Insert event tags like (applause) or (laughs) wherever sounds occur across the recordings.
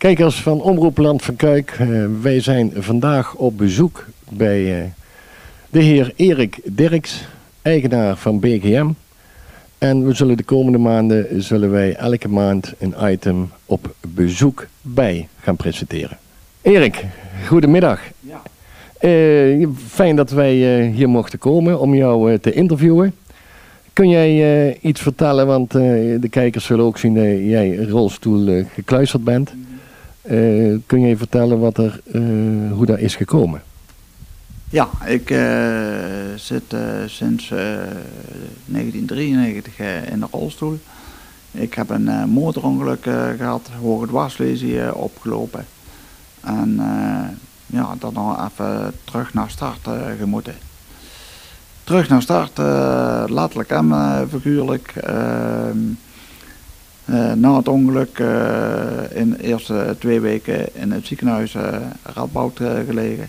Kijkers van Omroep Land van Kuik, uh, wij zijn vandaag op bezoek bij uh, de heer Erik Dirks, eigenaar van BGM. En we zullen de komende maanden zullen wij elke maand een item op bezoek bij gaan presenteren. Erik, goedemiddag. Ja. Uh, fijn dat wij hier mochten komen om jou te interviewen. Kun jij iets vertellen, want de kijkers zullen ook zien dat jij rolstoel gekluisterd bent. Uh, kun je vertellen wat er, uh, hoe dat is gekomen? Ja, ik uh, zit sinds 1993 in de rolstoel. Ik heb een motorongeluk gehad, hoge dwarslesie opgelopen. En ja, dan nog even terug naar start gemoeten. Terug naar start, letterlijk en figuurlijk. Ehm, uh, na het ongeluk uh, in de eerste twee weken in het ziekenhuis uh, Radboud gelegen.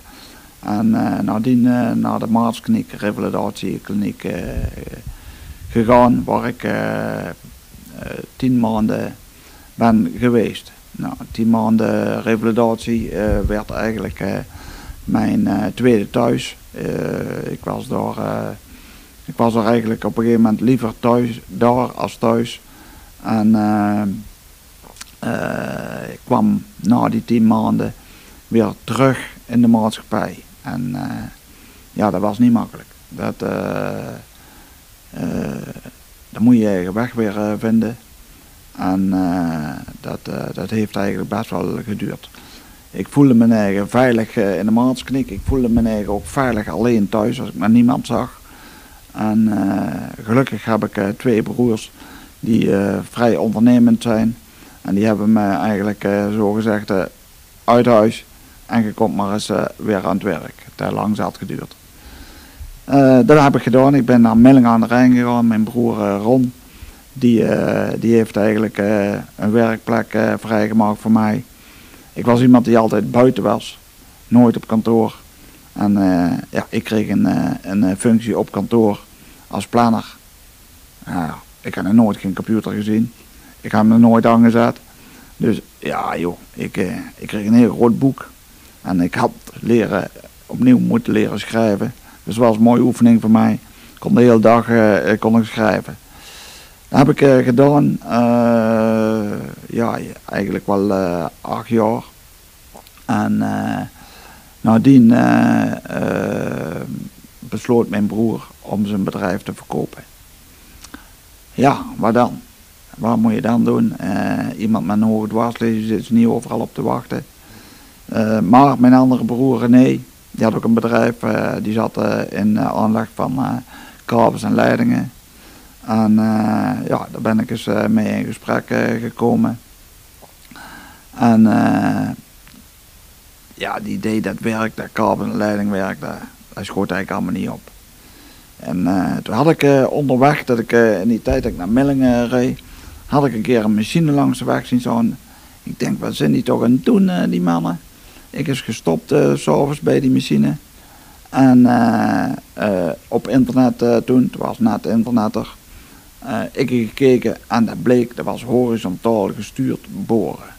En nadien naar de Maartskliniek, revalidatiekliniek gegaan, waar ik tien maanden ben geweest. Nou, tien maanden revalidatie werd eigenlijk mijn tweede thuis. ik, was daar, ik was er eigenlijk op een gegeven moment liever thuis, daar als thuis. En uh, uh, ik kwam na die tien maanden weer terug in de maatschappij. En uh, ja, dat was niet makkelijk. Dat, dan moet je je eigen weg weer vinden. En dat, dat heeft eigenlijk best wel geduurd. Ik voelde me eigen veilig in de maatsknik. Ik voelde me eigen ook veilig alleen thuis als ik maar niemand zag. En gelukkig heb ik twee broers die eh, vrij ondernemend zijn. En die hebben me eigenlijk uh, zo gezegd uh, uit huis en je komt maar eens weer aan het werk. Heeft lang zat geduurd. dat heb ik gedaan. Ik ben naar Milling aan de Rijn gegaan. Mijn broer Ron, die, die heeft eigenlijk een werkplek vrijgemaakt voor mij. Ik was iemand die altijd buiten was, nooit op kantoor. En ja, ik kreeg een, een functie op kantoor als planner. Ik heb nog nooit geen computer gezien. Ik heb hem nooit aangezet. Dus ja joh, ik, eh, ik kreeg een heel groot boek. En ik had leren, opnieuw moeten leren schrijven. Dus dat was een mooie oefening voor mij. Ik kon de hele dag uh, kon ik schrijven. Dat heb ik uh, gedaan, uh, ja, eigenlijk wel acht jaar. En nadien besloot mijn broer om zijn bedrijf te verkopen. Ja, wat dan? Wat moet je dan doen? Uh, iemand met een hoge dwarslezing zit niet overal op te wachten. Uh, maar mijn andere broer René, die had ook een bedrijf, uh, die zat in aanleg van kabels en leidingen. En ja, daar ben ik eens mee in gesprek gekomen. En ja, die deed dat werk, dat kabel- en leidingwerk, dat, dat schoot eigenlijk allemaal niet op. En uh, toen had ik uh, onderweg, dat ik uh, in die tijd dat ik naar Millingen reed, had ik een keer een machine langs de weg zien. Ik denk, wat zijn die toch aan het doen, die mannen? Ik is gestopt s'avonds bij die machine. En op internet toen, het was net internetter, ik heb gekeken en dat bleek, dat was horizontaal gestuurd boren.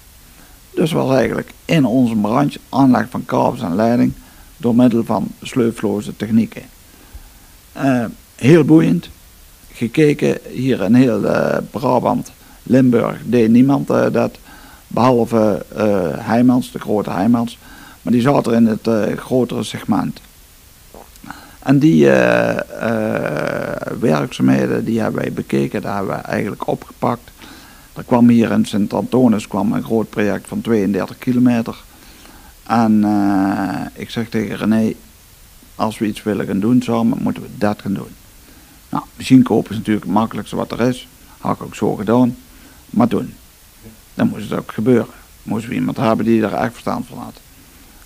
Dus was eigenlijk in onze branche aanleg van kabels en leiding door middel van sleufloze technieken. Uh, heel boeiend. Gekeken, hier in heel uh, Brabant, Limburg, deed niemand uh, dat. Behalve Heijmans, de grote Heijmans. Maar die zat er in het grotere segment. En die werkzaamheden die hebben wij bekeken, daar hebben we eigenlijk opgepakt. Er kwam hier in Sint-Antonis een groot project van 32 kilometer. En ik zeg tegen René, als we iets willen gaan doen samen, moeten we dat gaan doen. Nou, machine kopen is natuurlijk het makkelijkste wat er is. Had ik ook zo gedaan. Maar doen. Dan moest het ook gebeuren. Moesten we iemand hebben die er echt verstand van had.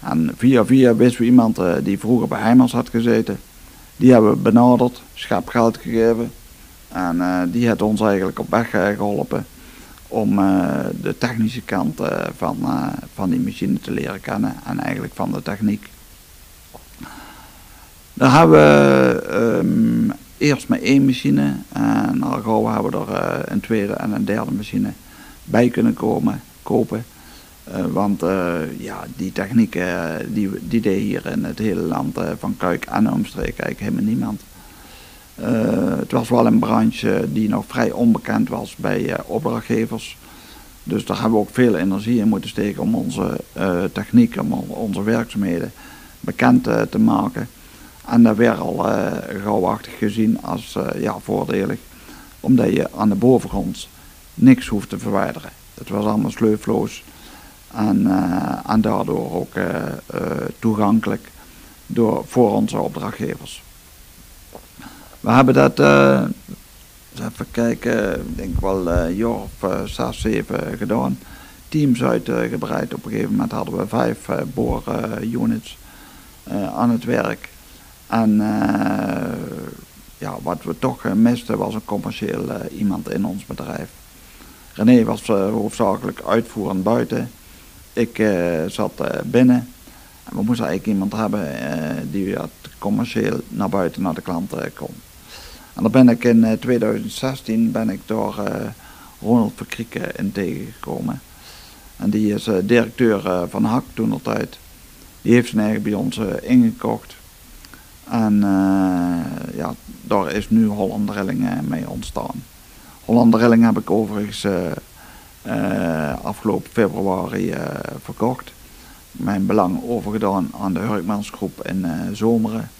En via via wisten we iemand uh, die vroeger bij Heimans had gezeten. Die hebben we benaderd, schapgeld gegeven. En uh, die heeft ons eigenlijk op weg uh, geholpen om de technische kant van, van die machine te leren kennen en eigenlijk van de techniek. Daar hebben we um, eerst maar één machine en al gauw hebben we er uh, een tweede en een derde machine bij kunnen komen, kopen. want ja, die technieken die, die deed hier in het hele land van Kuik en omstreken eigenlijk helemaal niemand. het was wel een branche die nog vrij onbekend was bij opdrachtgevers. Dus daar hebben we ook veel energie in moeten steken om onze techniek, om onze werkzaamheden bekend te maken. En dat werd al uh, gauwachtig gezien als uh, ja, voordelig, omdat je aan de bovengrond niks hoeft te verwijderen. Het was allemaal sleufloos en, uh, en daardoor ook toegankelijk door, voor onze opdrachtgevers. We hebben dat, even kijken, ik denk wel een jaar of gedaan. Teams uitgebreid. Op een gegeven moment hadden we vijf boorunits aan het werk. En uh, ja, wat we toch uh, misten was een commercieel uh, iemand in ons bedrijf. René was hoofdzakelijk uitvoerend buiten. Ik zat binnen. En we moesten eigenlijk iemand hebben die het commercieel naar buiten naar de klant kon. En dan ben ik in 2016 ben ik door Ronald Verkrieken in tegengekomen. En die is directeur van HAK toen altijd. Die heeft zijn eigen bij ons ingekocht. En uh, ja, daar is nu Holland mee ontstaan. Holland heb ik overigens uh, afgelopen februari verkocht. Mijn belang overgedaan aan de Hurkmansgroep in Zomeren.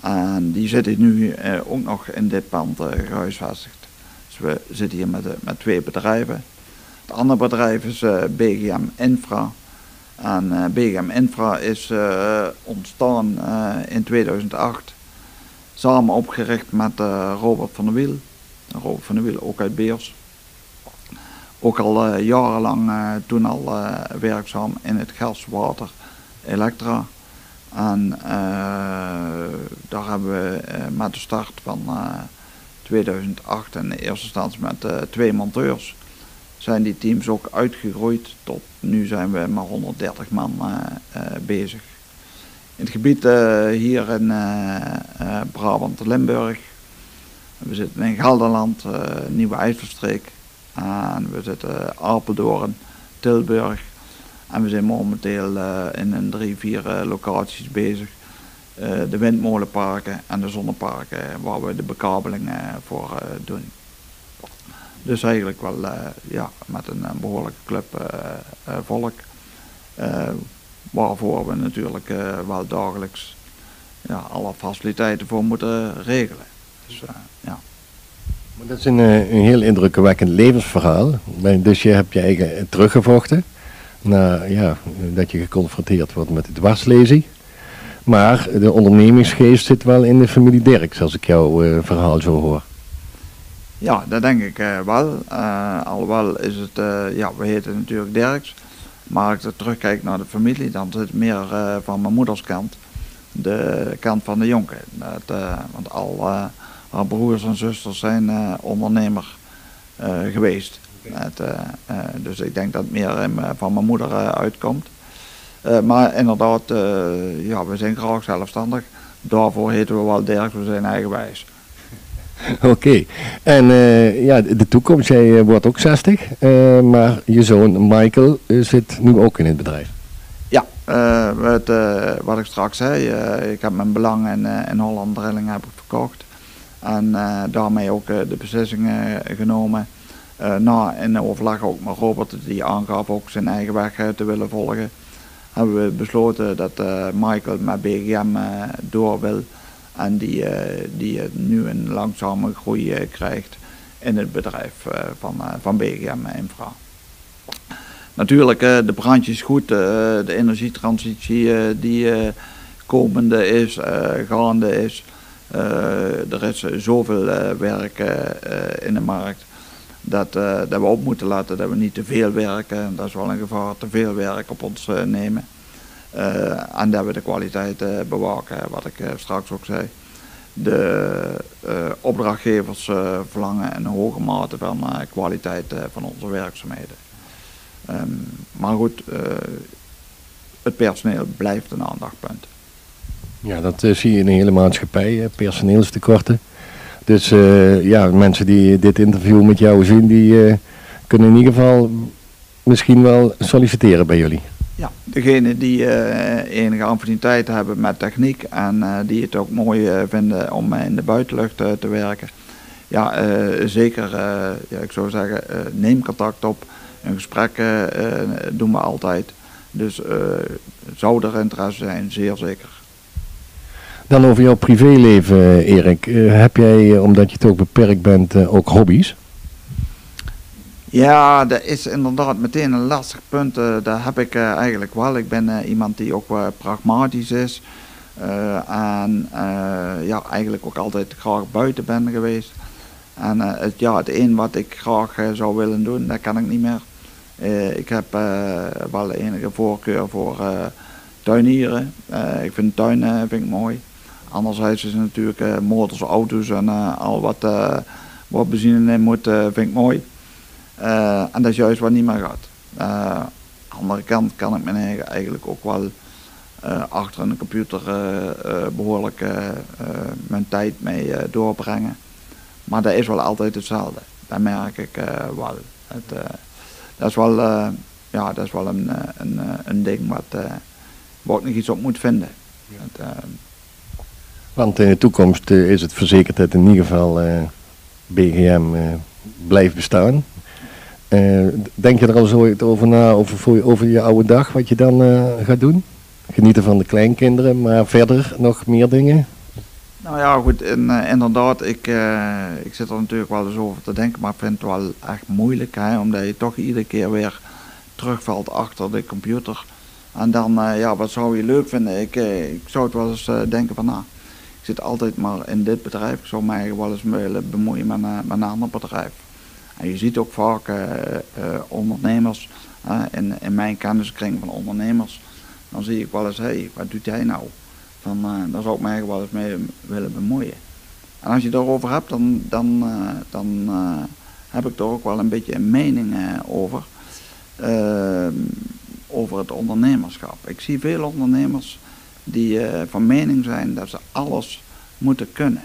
En die zit nu ook nog in dit pand gehuisvestigd. Dus we zitten hier met, met twee bedrijven. Het andere bedrijf is BGM Infra. En uh, BGM Infra is uh, ontstaan uh, in 2008. Samen opgericht met Robert van der Wiel. Robert van der Wiel ook uit Beers. Ook al jarenlang toen al werkzaam in het gas, water, elektra. En daar hebben we met de start van 2008 in eerste instantie met twee monteurs zijn die teams ook uitgegroeid tot nu zijn we maar 130 man uh, uh, bezig. In het gebied uh, hier in Brabant, Limburg, we zitten in Gelderland, Nieuwe IJsselstreek, en we zitten Apeldoorn, Tilburg en we zijn momenteel in een drie, vier locaties bezig. de windmolenparken en de zonneparken waar we de bekabeling voor doen. Dus eigenlijk wel uh, ja, met een, een behoorlijke club uh, volk. waarvoor we natuurlijk wel dagelijks ja, alle faciliteiten voor moeten regelen. Dus, ja. Maar dat is een, een heel indrukwekkend levensverhaal. Dus je hebt je eigen teruggevochten. Na, ja, dat je geconfronteerd wordt met het dwarslezen. Maar de ondernemingsgeest zit wel in de familie Dirks, als ik jouw verhaal zo hoor. Ja, dat denk ik uh, wel. Uh, alhoewel is het, uh, ja, we heten natuurlijk Dirks. Maar als ik terugkijk naar de familie, dan zit het meer van mijn moeders kant. De kant van de jongen. Dat, want al haar broers en zusters zijn ondernemer geweest. Dus ik denk dat het meer van mijn moeder uitkomt. maar inderdaad, ja, we zijn graag zelfstandig. Daarvoor heten we wel Dirks, we zijn eigenwijs. (laughs) Oké. En uh, ja, de toekomst, jij eh, wordt ook 60, uh, eh, maar je zoon Michael zit nu ook in het bedrijf. Ja, het, wat ik straks zei, ik heb mijn belang in, in Holland Drilling heb ik verkocht. En daarmee ook de beslissingen genomen. na in overleg ook met Robert, die aangaf ook zijn eigen weg te willen volgen. Hebben we besloten dat Michael met BGM door wil. En die, eh, die nu een langzame groei eh, krijgt in het bedrijf eh, van, van BGM Infra. Natuurlijk, de branche is goed, de energietransitie die komende is, gaande is. er is zoveel werk in de markt dat, dat we op moeten laten dat we niet te veel werken. Dat is wel een gevaar, te veel werk op ons nemen. Uh, en dat we de kwaliteit uh, bewaken, wat ik uh, straks ook zei. De opdrachtgevers verlangen een hoge mate van kwaliteit van onze werkzaamheden. Um, maar goed, het personeel blijft een aandachtspunt. Ja, dat zie je in de hele maatschappij, personeelstekorten. Dus ja, mensen die dit interview met jou zien, die kunnen in ieder geval misschien wel solliciteren bij jullie. Ja, degene die uh, enige affiniteit hebben met techniek en uh, die het ook mooi uh, vinden om in de buitenlucht te werken. Ja, zeker, ja, ik zou zeggen, neem contact op. Een gesprek doen we altijd. Dus zou er interesse zijn, zeer zeker. Dan over jouw privéleven, Erik. heb jij, omdat je toch beperkt bent, ook hobby's? Ja, dat is inderdaad meteen een lastig punt. Uh, dat heb ik uh, eigenlijk wel. Ik ben uh, iemand die ook pragmatisch is. en ja, eigenlijk ook altijd graag buiten ben geweest. En het, ja, het een wat ik graag zou willen doen, dat kan ik niet meer. ik heb wel enige voorkeur voor tuinieren. ik vind tuinen vind ik mooi. Anderzijds is natuurlijk motors, auto's en al wat, wat benzine in moet, vind ik mooi. Uh, en dat is juist wat niet meer gaat. Uh, aan de andere kant kan ik mijn eigen eigenlijk ook wel uh, achter een computer behoorlijk mijn tijd mee doorbrengen. Maar dat is wel altijd hetzelfde. Dat merk ik wel. Het, dat is wel, ja, dat is wel een, een, een ding wat, waar ik nog iets op moet vinden. Ja. Het, Want in de toekomst is het verzekerd dat in ieder geval BGM blijft bestaan. Uh, denk je er al zo over na, over, over je oude dag, wat je dan uh, gaat doen? Genieten van de kleinkinderen, maar verder nog meer dingen? Nou ja, goed, en, uh, inderdaad, ik, ik zit er natuurlijk wel eens over te denken, maar ik vind het wel echt moeilijk, hè, omdat je toch iedere keer weer terugvalt achter de computer. En dan, ja, wat zou je leuk vinden? Ik, ik zou het wel eens denken van, nou, ik zit altijd maar in dit bedrijf, ik zou mij wel eens willen bemoeien met, met een ander bedrijf. En je ziet ook vaak uh, ondernemers, in, in mijn kenniskring van ondernemers, dan zie ik wel eens, hé, wat doet hij nou? Van, daar zou ik mij wel eens mee willen bemoeien. En als je daarover hebt, dan, dan, dan heb ik er ook wel een beetje een mening over. over het ondernemerschap. Ik zie veel ondernemers die van mening zijn dat ze alles moeten kunnen.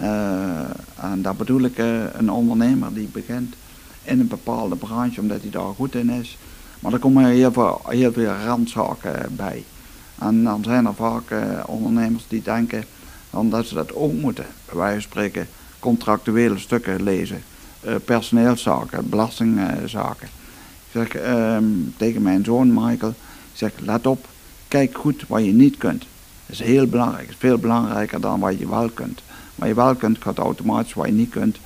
Uh, en daar bedoel ik uh, een ondernemer die begint in een bepaalde branche omdat hij daar goed in is. Maar er komen heel veel, heel veel randzaken bij. En dan zijn er vaak uh, ondernemers die denken dat ze dat ook moeten. Van spreken contractuele stukken lezen, personeelszaken, belastingzaken. Ik zeg ehm, tegen mijn zoon Michael, ik zeg let op, kijk goed wat je niet kunt. Dat is heel belangrijk, is veel belangrijker dan wat je wel kunt. Wat je wel kunt, gaat automatisch. Wat je niet kunt,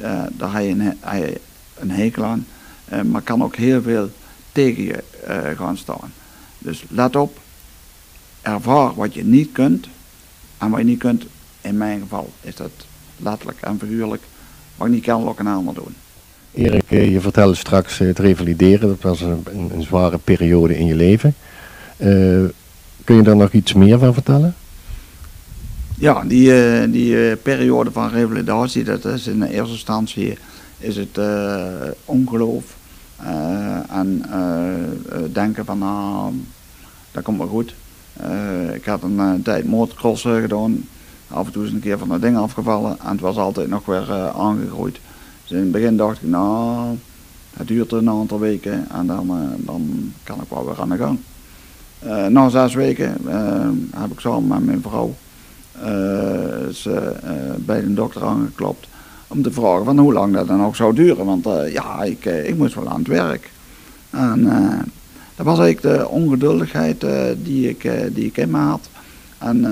uh, daar heb je een, een hekel aan. Uh, maar kan ook heel veel tegen je uh, gaan staan. Dus let op, ervaar wat je niet kunt. En wat je niet kunt, in mijn geval, is dat letterlijk en figuurlijk. Wat ik niet kan, ook een ander doen. Erik, je vertelde straks het revalideren. Dat was een, een zware periode in je leven. kun je daar nog iets meer van vertellen? Ja, die, uh, die uh, periode van revalidatie, dat is in eerste instantie is het uh, ongeloof. en denken van, nou, dat komt wel goed. ik had een tijd motocross gedaan. Af en toe is een keer van dat ding afgevallen en het was altijd nog weer aangegroeid. Dus in het begin dacht ik, nou, het duurt een aantal weken en dan, dan kan ik wel weer aan de gang. na zes weken heb ik samen met mijn vrouw eh, ze eh, bij de dokter aangeklopt om te vragen van hoe lang dat dan ook zou duren. Want eh, ja, ik, ik moest wel aan het werk. En dat was eigenlijk de ongeduldigheid die, ik, die ik in had. En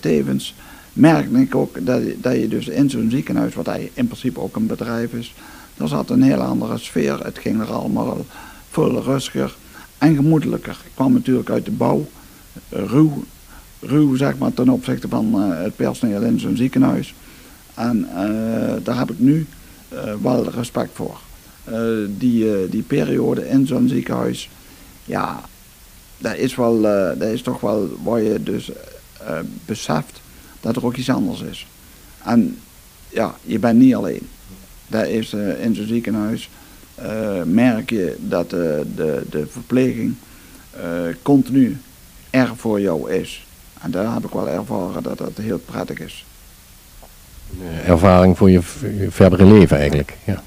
tevens merkte ik ook dat, dat je dus in zo'n ziekenhuis, wat in principe ook een bedrijf is, daar zat een heel andere sfeer. Het ging er allemaal veel rustiger en gemoedelijker. Ik kwam natuurlijk uit de bouw, ruw, ruw zeg maar, ten opzichte van uh, het personeel in zo'n ziekenhuis. En uh, daar heb ik nu uh, wel respect voor. die, die periode in zo'n ziekenhuis, ja, dat is, wel, dat is toch wel waar je dus beseft dat er ook iets anders is. En ja, je bent niet alleen. Dat is in zo'n ziekenhuis merk je dat de, de verpleging continu er voor jou is. En daar heb ik wel ervaren dat dat heel prettig is. Ervaring voor je, verdere leven eigenlijk, ja.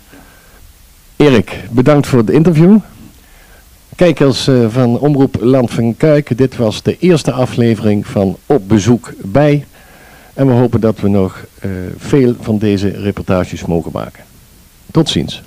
Erik, bedankt voor het interview. Kijkers uh, van Omroep Land van Kuik, dit was de eerste aflevering van Op Bezoek bij. En we hopen dat we nog uh, veel van deze reportages mogen maken. Tot ziens.